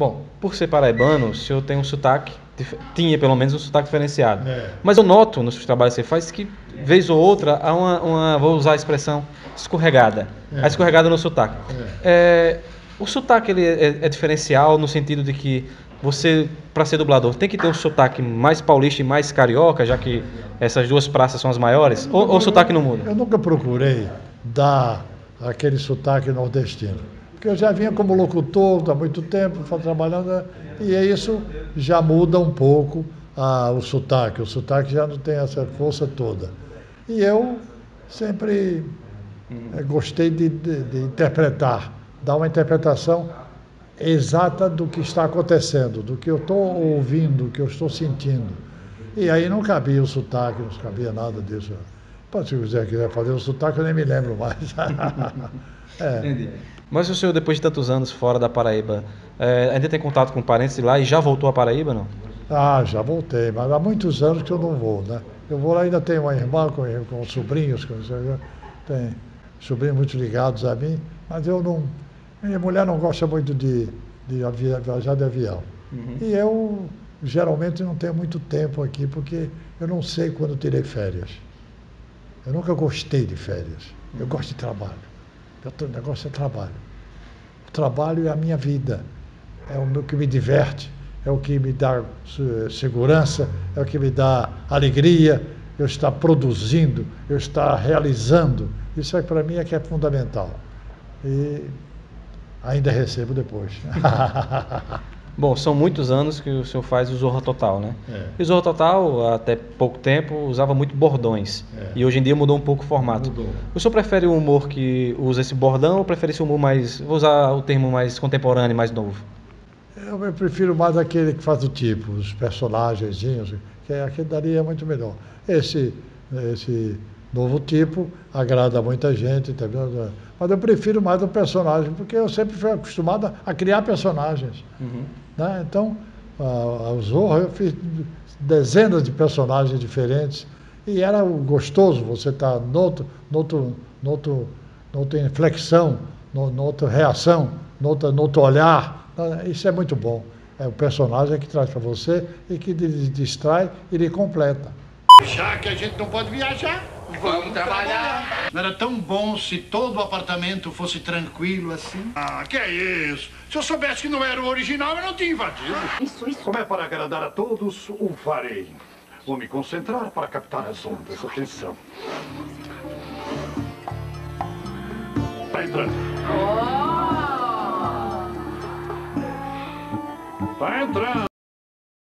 Bom, por ser paraibano, o senhor tem um sotaque, tinha pelo menos um sotaque diferenciado. É. Mas eu noto nos trabalhos que você faz que, vez ou outra, há uma, uma- vou usar a expressão, escorregada. É. A escorregada no sotaque. É, o sotaque ele é, é diferencial no sentido de que você, para ser dublador, tem que ter um sotaque mais paulista e mais carioca, já que essas duas praças são as maiores? Ou, ou o sotaque não muda? Eu nunca procurei dar aquele sotaque nordestino. Porque eu já vinha como locutor há muito tempo, trabalhando, e é isso já muda um pouco ah, o sotaque. O sotaque já não tem essa força toda. E eu sempre eh, gostei de, de- de interpretar, dar uma interpretação exata do que está acontecendo, do que eu estou ouvindo, do que eu estou sentindo. E aí não cabia o sotaque, não cabia nada disso. Se quiser, quiser fazer o sotaque, eu nem me lembro mais. é. Mas o senhor, depois de tantos anos fora da Paraíba, é, ainda tem contato com parentes de lá e já voltou à Paraíba, não? Ah, já voltei, mas há muitos anos que eu não vou, né? Eu vou lá, ainda tenho uma irmã com, com sobrinhos, com, tem sobrinhos muito ligados a mim, mas eu não. Minha mulher não gosta muito de, de viajar de avião. E eu geralmente não tenho muito tempo aqui, porque eu não sei quando terei férias. Eu nunca gostei de férias. Eu gosto de trabalho. O negócio é trabalho. O trabalho é a minha vida. É o meu que me diverte, é o que me dá se- segurança, é o que me dá alegria. Eu estar produzindo, eu estar realizando. Isso é para mim é que é fundamental. E ainda recebo depois. Bom, são muitos anos que o senhor faz o Zorra Total, né? É. E o Zorra Total, até pouco tempo, usava muito bordões. É. E hoje em dia mudou um pouco o formato. Mudou. O senhor prefere o humor que usa esse bordão ou prefere esse humor mais, vou usar o termo mais contemporâneo, mais novo? Eu prefiro mais aquele que faz o tipo, os personagenzinhos, que é aquele dali é muito melhor. Esse, esse novo tipo agrada muita gente, entendeu? mas eu prefiro mais o personagem, porque eu sempre fui acostumado a criar personagens. né? Então, a, a Zorro, eu fiz dezenas de personagens diferentes e era gostoso você estar tá noutro, noutro, noutro, noutra inflexão, no- noutra reação, noutra, noutro olhar. né? Isso é muito bom. É o personagem que traz para você e que lhe distrai e lhe completa. Já que a gente não pode viajar, Vamos trabalhar. Não era tão bom se todo o apartamento fosse tranquilo assim? Ah, que é isso? Se eu soubesse que não era o original, eu não tinha invadido. Isso, isso. Como é para agradar a todos, o farei. Vou me concentrar para captar as ondas. Atenção. Tá entrando. Tá entrando.